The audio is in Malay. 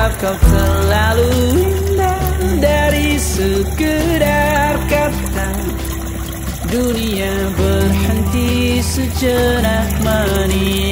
Sebab kau terlalu indah dari sekedar kata. Dunia berhenti sejenak manis.